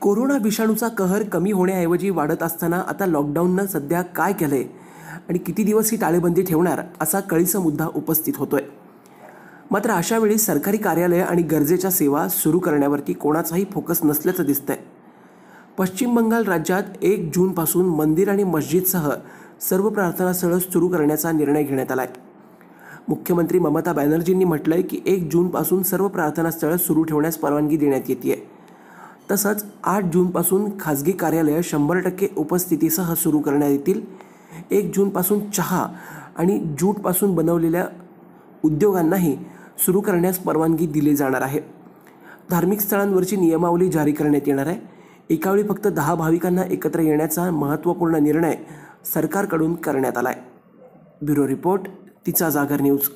Corona विषाणूचा कहर कमी होण्याऐवजी वाढत असताना आता लॉकडाऊननं सध्या काय केलंय? आणि किती दिवस ही टाळेबंदी ठेवणार असा कळीचा मुद्दा उपस्थित होतोय. मात्र अशा वेळी सरकारी कार्यालय आणि गरजेच्या सेवा सुरू करण्यावरती कोणाचाही फोकस नसल्याचं दिसतंय. पश्चिम बंगाल राज्यात एक जूनपासून मंदिर आणि मस्जिदसह सर्व प्रार्थनास्थळं सुरू करण्याचा निर्णय घेण्यात आलाय. मुख्यमंत्री ममता बॅनर्जींनी म्हटलंय की एक जूनपासून सर्व प्रार्थनास्थळं सुरू ठेवण्यास परवानगी देण्यात येते आहे तसंच आठ जूनपासून खाजगी कार्यालयं शंभर टक्के उपस्थितीसह सुरू करण्यात येतील. एक जूनपासून चहा आणि ज्यूटपासून बनवलेल्या उद्योगांनाही सुरू करण्यास परवानगी दिली जाणार आहे. धार्मिक स्थळांवरची नियमावली जारी करण्यात येणार आहे. एकावेळी फक्त दहा भाविकांना एकत्र येण्याचा महत्त्वपूर्ण निर्णय सरकारकडून करण्यात आला आहे ब्युरो रिपोर्ट तिचा जागर न्यूज.